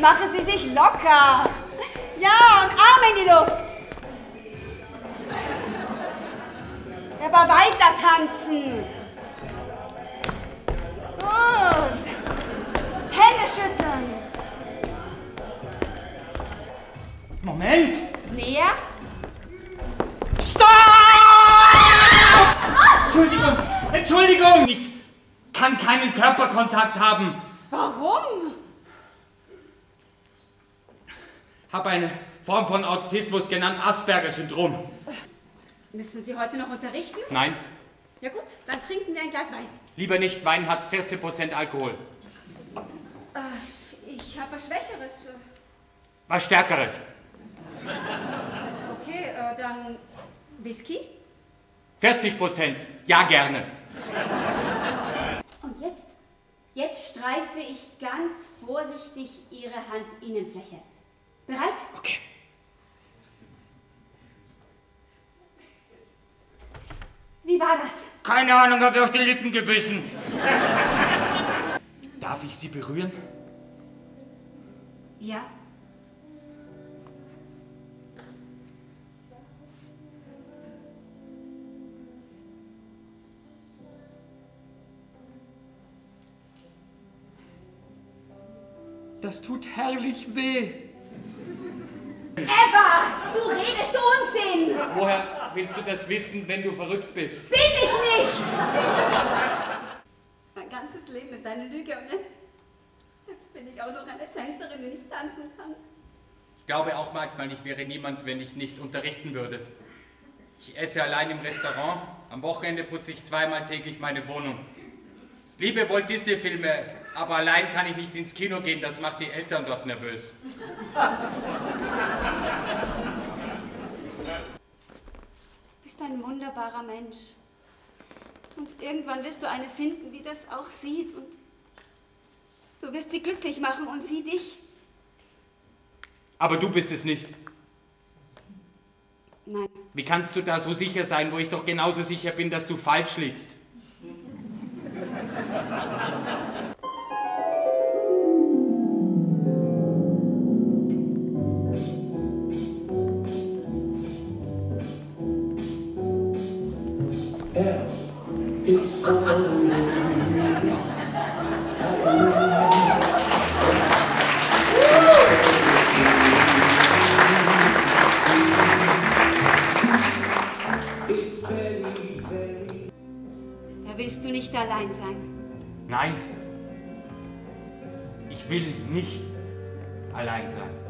Machen Sie sich locker. Ja, und Arme in die Luft. Aber weiter tanzen. Gut. Hände schütteln. Moment! Näher. Stopp! Entschuldigung, Entschuldigung! Ich kann keinen Körperkontakt haben. Warum? Habe eine Form von Autismus genannt Asperger-Syndrom. Müssen Sie heute noch unterrichten? Nein, Ja gut, dann trinken wir ein Glas Wein. lieber nicht. Wein hat 14% Alkohol. Äh, ich habe was Schwächeres. Was Stärkeres. Okay, äh, dann Whisky. 40%. Ja, gerne. Und jetzt? Jetzt streife ich ganz vorsichtig Ihre Handinnenfläche. Bereit? Okay. Wie war das? Keine Ahnung, habe ich auf die Lippen gebissen. Darf ich Sie berühren? Ja. Das tut herrlich weh. Eva, du redest Unsinn! Woher willst du das wissen, wenn du verrückt bist? Bin ich nicht! Mein ganzes Leben ist eine Lüge und jetzt, jetzt bin ich auch noch eine Tänzerin, die nicht tanzen kann. Ich glaube auch manchmal, ich wäre niemand, wenn ich nicht unterrichten würde. Ich esse allein im Restaurant. Am Wochenende putze ich zweimal täglich meine Wohnung. Liebe Walt Disney-Filme, aber allein kann ich nicht ins Kino gehen, das macht die Eltern dort nervös. Du bist ein wunderbarer Mensch. Und irgendwann wirst du eine finden, die das auch sieht. Und du wirst sie glücklich machen und sie dich. Aber du bist es nicht. Nein. Wie kannst du da so sicher sein, wo ich doch genauso sicher bin, dass du falsch liegst? Da willst du nicht allein sein. Nein. Ich will nicht allein sein.